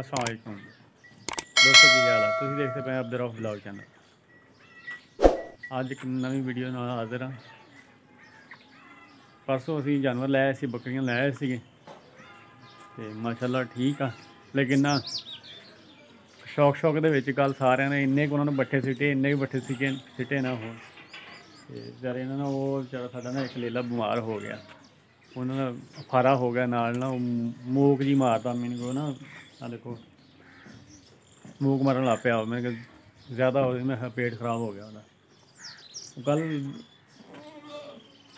ਅਸਲਾਮ ਵਾਲੇਕੁਮ ਦੋਸਤੋ, ਕੀ ਹਾਲ ਹੈ ਤੁਸੀਂ ਦੇਖਦੇ ਪਏ ਅਬਦਰ ਆਫ ਵਲੌਗ ਚੈਨਲ ਅੱਜ ਇੱਕ ਨਵੀਂ ਵੀਡੀਓ ਨਾਲ ਹਾਜ਼ਰ ਹਾਂ। ਪਰਸੋਂ ਅਸੀਂ ਜਾਨਵਰ ਲੈ ਸੀ, ਬੱਕਰੀਆਂ ਲੈ ਸੀਗੇ। ਤੇ ਮਾਸ਼ਾਅੱਲਾ ਠੀਕ ਆ। ਲੇਕਿਨ ਨਾ, ਸ਼ੌਕ ਸ਼ੌਕ ਦੇ ਵਿੱਚ ਕੱਲ ਸਾਰਿਆਂ ਨੇ ਇੰਨੇ ਕੁ ਉਹਨਾਂ ਨੂੰ ਬੱਠੇ ਸਿੱਟੇ, ਇੰਨੇ ਕੁ ਬੱਠੇ ਸਿੱਟੇ ਸਿੱਟੇ ਨਾ ਹੋਣ ਤੇ ਵਿਚਾਰੇ ਇਹਨਾਂ ਨਾਲ ਉਹ ਵਿਚਾਰਾ ਸਾਡਾ ਨਾ ਇੱਕ ਲੇਲਾ ਬਿਮਾਰ ਹੋ ਗਿਆ। ਉਹਨਾਂ ਦਾ ਫਾਰਾ ਹੋ ਗਿਆ ਨਾਲ ਨਾ, ਉਹ ਮੂਕ ਜੀ ਮਾਰਦਾ ਮੈਨੂੰ ਕੋ ਨਾ। ਆ ਦੇਖੋ। ਮੂਕ ਮਾਰਨ ਲੱਗ ਪਿਆ, ਮੈਂ ਕਿਹਾ ਜ਼ਿਆਦਾ ਹੋ ਗਿਆ, ਮੈਂ ਪੇਟ ਖਰਾਬ ਹੋ ਗਿਆ ਉਹਦਾ। ਕੱਲ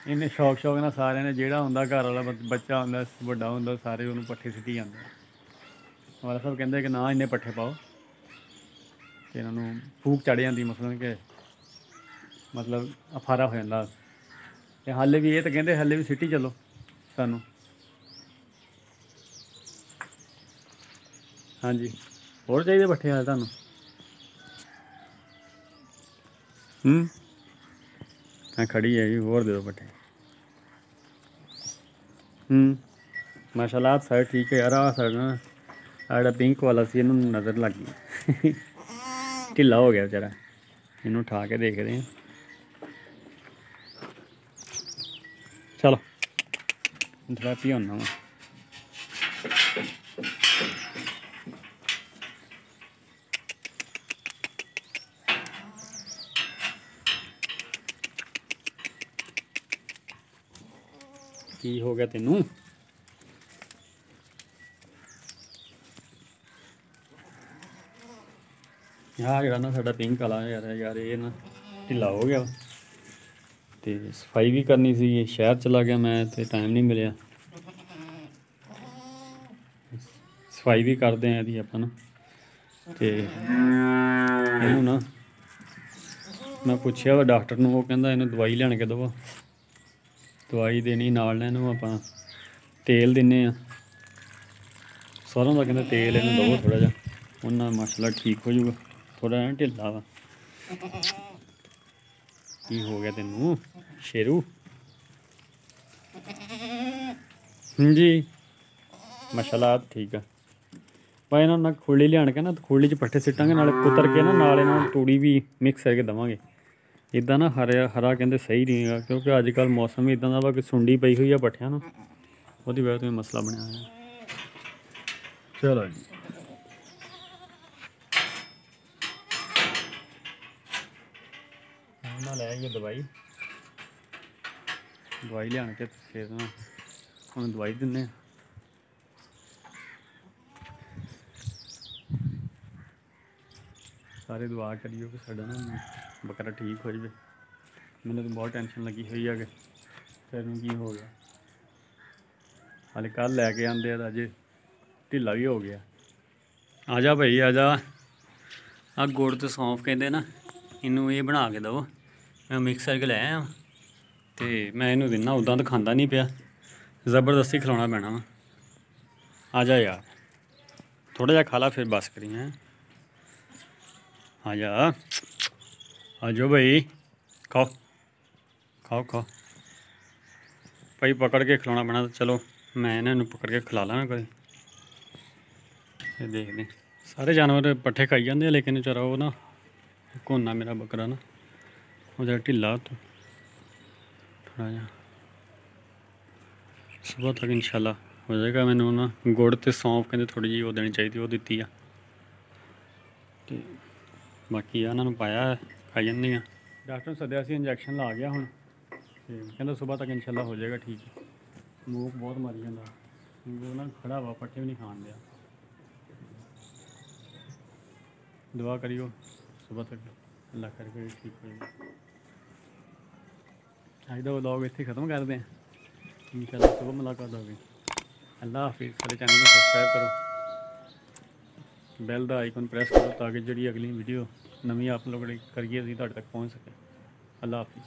ਇਹਨੇ ਸ਼ੌਕ ਸ਼ੌਕ ਨਾਲ ਸਾਰਿਆਂ ਨੇ, ਜਿਹੜਾ ਹੁੰਦਾ ਘਰ ਵਾਲਾ ਬੱਚਾ ਹੁੰਦਾ, ਵੱਡਾ ਹੁੰਦਾ, ਸਾਰੇ ਉਹਨੂੰ ਪੱਠੇ ਸਿੱਟੀ ਜਾਂਦੇ ਵਾਲਾ ਸਾਹਿਬ ਕਹਿੰਦੇ ਕਿ ਨਾ ਇੰਨੇ ਪੱਠੇ ਪਾਓ, ਤੇ ਇਹਨਾਂ ਨੂੰ ਫੂਕ ਚੜ ਜਾਂਦੀ ਮਸਲਨ ਕਿ ਮਤਲਬ ਅਫਾਰਾ ਹੋ ਜਾਂਦਾ। ਤੇ ਹਾਲੇ ਵੀ ਇਹ ਤਾਂ ਕਹਿੰਦੇ ਹਾਲੇ ਵੀ ਸਿੱਟੀ ਚੱਲੋ ਸਾਨੂੰ। ਹਾਂਜੀ। ਹੋਰ ਚਾਹੀਦੇ ਪੱਠੇ ਹਾਲੇ ਤੁਹਾਨੂੰ? ਹੂੰ। ਆ ਖੜੀ ਹੈ ਜੀ ਹੋਰ ਦੇ ਦਿਓ ਪੱਠੇ। ਹੂੰ। ਮਾਸ਼ਾਅੱਲਾ ਸਾਈਡ ਠੀਕ ਹੈ ਯਾਰ ਆ ਸਾਈਡ ਨਾ ਜਿਹੜਾ ਪਿੰਕ ਵਾਲਾ ਸੀ ਇਹਨੂੰ ਨਜ਼ਰ ਲੱਗ ਗਈ। ਢਿੱਲਾ ਹੋ ਗਿਆ ਵਿਚਾਰਾ। ਇਹਨੂੰ ਉਠਾ ਕੇ ਦੇਖਦੇ ਹਾਂ। ਚਲੋ। ਥੋੜਾ ਪਿਉਣਾ ਵਾ ਕੀ ਹੋ ਗਿਆ ਤੈਨੂੰ? ਯਾਰ ਜਿਹੜਾ ਨਾ ਸਾਡਾ ਪਿੰਕ ਵਾਲਾ ਯਾਰ ਯਾਰ ਇਹ ਨਾ ਢਿੱਲਾ ਹੋ ਗਿਆ ਤੇ ਸਫ਼ਾਈ ਵੀ ਕਰਨੀ ਸੀ ਸ਼ਹਿਰ ਚਲਾ ਗਿਆ ਮੈਂ, ਤੇ ਟਾਈਮ ਨਹੀਂ ਮਿਲਿਆ। ਸਫ਼ਾਈ ਵੀ ਕਰਦੇ ਆ ਇਹਦੀ ਆਪਾਂ ਨਾ। ਤੇ ਇਹਨੂੰ ਨਾ ਮੈਂ ਪੁੱਛਿਆ ਵਾ ਡਾਕਟਰ ਨੂੰ, ਉਹ ਕਹਿੰਦਾ ਇਹਨੂੰ ਦਵਾਈ ਲੈਣ ਕੇ ਦਵਾ। ਦਵਾਈ ਦੇਣੀ ਨਾਲ ਇਹਨੂੰ ਆਪਾਂ ਤੇਲ ਦਿੰਨੇ ਆ। ਸਰੋਂ ਦਾ ਕਹਿੰਦਾ ਤੇਲ ਇਹਨੂੰ ਦਵੋ ਥੋੜਾ ਜਿਹਾ। ਉਹਨਾਂ ਮਾਸ਼ਾਅੱਲਾ ਠੀਕ ਹੋ ਜਾਊਗਾ। ਥੋੜਾ ਜਿਹਾ ਢਿੱਲਾ ਵਾ। ਕੀ ਹੋ ਗਿਆ ਤੈਨੂੰ? ਸ਼ੇਰੂ। ਜੀ ਮਾਸ਼ਾਅੱਲਾ ਠੀਕ ਆ। ਪਰ ਇਹਨਾਂ ਨੂੰ ਖੋਲੀ ਲਿਆਣ ਕੇ ਨਾ ਖੋਲੀ 'ਚ ਪੱਠੇ ਸਿੱਟਾਂਗੇ, ਨਾਲੇ ਕੁਤਰ ਕੇ ਨਾ, ਨਾਲ ਇਹਨਾਂ ਨੂੰ ਤੂੜੀ ਵੀ ਮਿਕਸ ਕਰਕੇ ਦਵਾਂਗੇ। ਇਦਾਂ ਨਾ ਹਰਿਆ ਹਰਾ ਕਹਿੰਦੇ ਸਹੀ ਨਹੀਂ ਹੈਗਾ ਕਿਉਂਕਿ ਅੱਜ ਕੱਲ ਮੌਸਮ ਇਦਾਂ ਦਾ ਵਾ ਕਿ ਸੁੰਡੀ ਪਈ ਹੋਈ ਆ ਪੱਠਿਆਂ ਨੂੰ। ਉਹਦੀ ਵਜ੍ਹਾ ਤੋਂ ਇਹ ਮਸਲਾ ਬਣਿਆ ਹੋਇਆ। ਚਲੋ ਜੀ। ਉਹਨਾਂ ਲੈ ਆਈਏ ਦਵਾਈ। ਦਵਾਈ ਲਿਆਣ ਕੇ ਫਿਰ ਨਾ ਹੁਣ ਦਵਾਈ ਦਿੰਨੇ ਆ। ਸਾਰੇ ਦੁਆ ਕਰਿਓ ਕਿ ਸਾਡਾ ਨਾ ਬੱਕਰਾ ਠੀਕ ਹੋ ਜਾਵੇ। ਮੈਨੂੰ ਤਾਂ ਬਹੁਤ ਟੈਨਸ਼ਨ ਲੱਗੀ ਹੋਈ ਆ ਕਿ ਫਿਰ ਕੀ ਹੋ ਗਿਆ। ਹਾਲੇ ਕੱਲ ਲੈ ਕੇ ਆਂਦੇ ਆ ਤਾਂ ਅਜੇ ਢਿੱਲਾ ਵੀ ਹੋ ਗਿਆ। ਆ ਜਾ ਭਾਈ, ਆ ਜਾ। ਆ ਗੁੜ ਤੇ ਸੌਂਫ ਕਹਿੰਦੇ ਨਾ, ਇਹਨੂੰ ਇਹ ਬਣਾ ਕੇ ਦਿਓ ਮੈਂ ਮਿਕਸਰ ਕਰਕੇ ਲੈ ਆਇਆ ਤੇ ਮੈਂ ਇਹਨੂੰ ਦਿੰਨਾ ਉਦਾਂ ਤਾਂ ਖਾਂਦਾ ਨਹੀਂ ਪਿਆ। ਜ਼ਬਰਦਸਤੀ ਖਿਲਾਉਣਾ ਪੈਣਾ ਵਾ। ਆ ਜਾ ਯਾਰ ਥੋੜਾ ਜਿਹਾ ਖਾ ਲਾ, ਫਿਰ ਬਸ ਕਰੀ ਹੈਂ। ਆ ਜਾ। ਆ ਜਾਓ ਭਾਈ ਖਾਓ। ਖਾਓ ਖਾਓ। ਭਾਈ ਪਕੜ ਕੇ ਖਿਲਾਉਣਾ ਪੈਣਾ ਚਲੋ, ਮੈਂ ਇਹਨਾਂ ਨੂੰ ਪਕੜ ਕੇ ਖਿਲਾ ਲਾਂ ਕਦੇ ਇਹ ਦੇਖਦੇ ਸਾਰੇ ਜਾਨਵਰ ਪੱਠੇ ਖਾਈ ਜਾਂਦੇ ਆ, ਲੇਕਿਨ ਵਿਚਾਰਾ ਉਹ ਨਾ ਕੋਨਾ ਮੇਰਾ ਬੱਕਰਾ ਨਾ। ਉਹ ਜਿਹੜਾ ਢਿੱਲਾ ਥੋੜਾ ਜਿਹਾ। ਸਵੇਰ ਤੱਕ ਇਨਸ਼ਾਅੱਲਾ ਹੋ ਜਾਏਗਾ ਮੈਨੂੰ ਨਾ ਗੁੜ ਤੇ ਸੌਂਫ ਕਹਿੰਦੇ ਥੋੜੀ ਜਿਹੀ ਉਹ ਦੇਣੀ ਚਾਹੀਦੀ, ਉਹ ਦਿੱਤੀ ਆ। ਤੇ ਬਾਕੀ ਆ, ਇਹਨਾਂ ਨੂੰ ਪਾਇਆ ਹੈ, ਖਾਈ ਜਾਂਦੀਆਂ ਡਾਕਟਰ ਨੂੰ ਸੱਦਿਆ ਸੀ ਇੰਜੈਕਸ਼ਨ ਲਾ ਗਿਆ ਹੁਣ। ਤੇ ਕਹਿੰਦਾ ਸਵੇਰ ਤੱਕ ਇਨਸ਼ਾਅੱਲਾ ਹੋ ਜਾਏਗਾ ਠੀਕ। ਮੂਕ ਬਹੁਤ ਮਾਰੀ ਜਾਂਦਾ। ਉਹ ਨਾ ਖੜਾ ਵਾ ਪੱਠੇ ਵੀ ਨਹੀਂ ਖਾਣ ਦਿਆ ਦੁਆ ਕਰਿਓ ਸਵੇਰ ਤੱਕ ਅੱਲਾਹ ਕਰਕੇ ਠੀਕ ਹੋ ਜਾਵੇ। ਅੱਜ ਦਾ ਵਲੌਗ ਇੱਥੇ ਖਤਮ ਕਰਦੇ ਹਾਂ। ਇਨਸ਼ਾਅੱਲਾ ਸਵੇਰ ਮੁਲਾਕਾਤ ਹੋਵੇ। ਅੱਲਾਹ ਹਾਫਿਜ਼। ਸਾਡੇ ਚੈਨਲ ਨੂੰ ਸਬਸਕ੍ਰਾਈਬ ਕਰੋ। ਬੈਲ ਦਾ ਆਈਕਨ ਪ੍ਰੈਸ ਕਰੋ ਤਾਂ ਕਿ ਜਿਹੜੀ ਅਗਲੀ ਵੀਡੀਓ ਨਵੀਂ ਅਪਲੋਡ ਕਰੀਏ, ਅਸੀਂ ਤੁਹਾਡੇ ਤੱਕ ਪਹੁੰਚ ਸਕੇ ਅੱਲਾ ਹਾਫਿਜ਼।